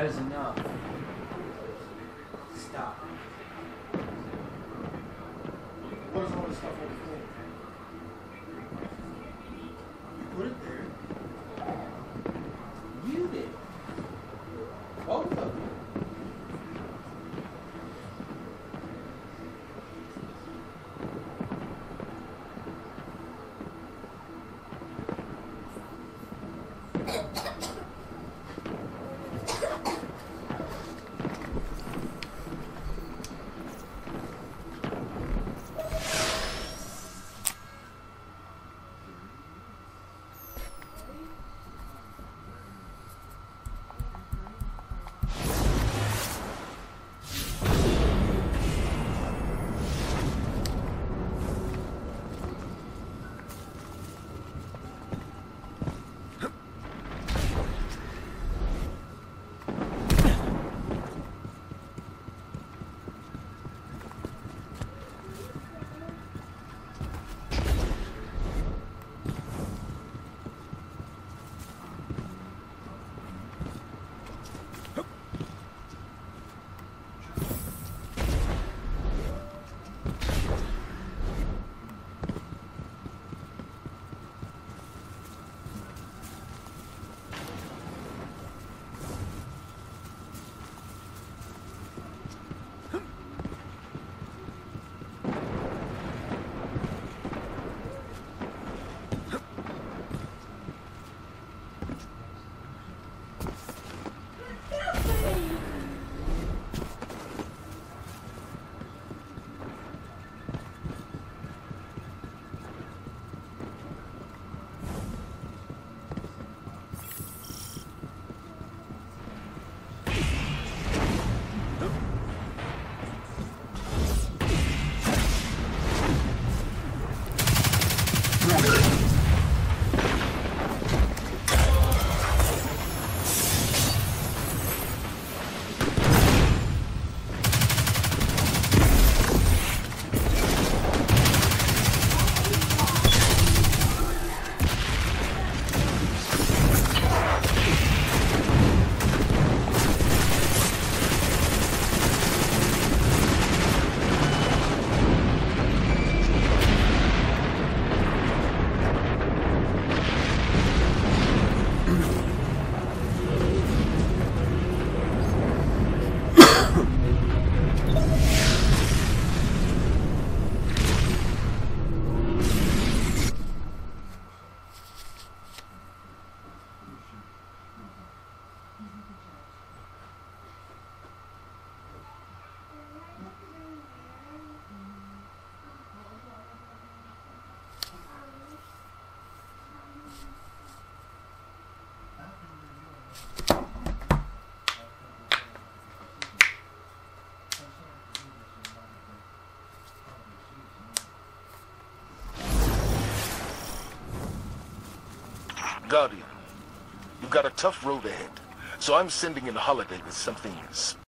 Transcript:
Stop. What is all this stuff the floor? You put it there. You did. Both of you. Guardian, you've got a tough road ahead, so I'm sending in a Holliday with something special.